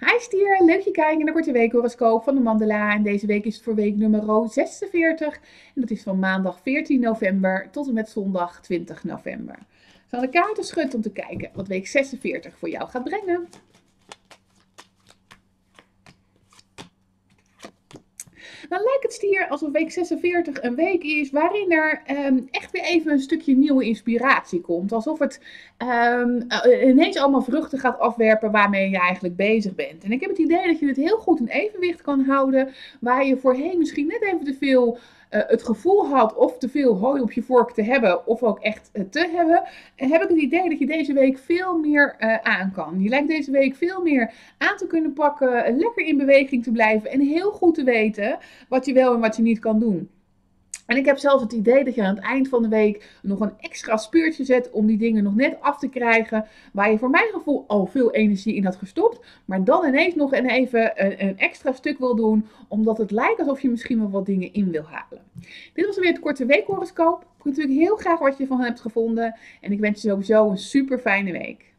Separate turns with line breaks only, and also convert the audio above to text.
Hi stier, leuk je kijken naar korte weekhoroscoop van de Mandela. En deze week is het voor week nummer 46. En dat is van maandag 14 november tot en met zondag 20 november. Ik zal de kaarten schudden om te kijken wat week 46 voor jou gaat brengen. Dan lijkt het stier alsof week 46 een week is waarin er um, echt weer even een stukje nieuwe inspiratie komt. Alsof het um, ineens allemaal vruchten gaat afwerpen waarmee je eigenlijk bezig bent. En ik heb het idee dat je het heel goed in evenwicht kan houden, waar je voorheen misschien net even te veel het gevoel had of te veel hooi op je vork te hebben of ook echt uh, te hebben, heb ik het idee dat je deze week veel meer uh, aan kan. Je lijkt deze week veel meer aan te kunnen pakken, lekker in beweging te blijven en heel goed te weten wat je wel en wat je niet kan doen. En ik heb zelfs het idee dat je aan het eind van de week nog een extra speurtje zet om die dingen nog net af te krijgen. Waar je voor mijn gevoel al veel energie in had gestopt. Maar dan ineens nog even een, extra stuk wil doen. Omdat het lijkt alsof je misschien wel wat dingen in wil halen. Dit was weer het korte weekhoroscoop. Ik hoop natuurlijk heel graag wat je ervan hebt gevonden. En ik wens je sowieso een super fijne week.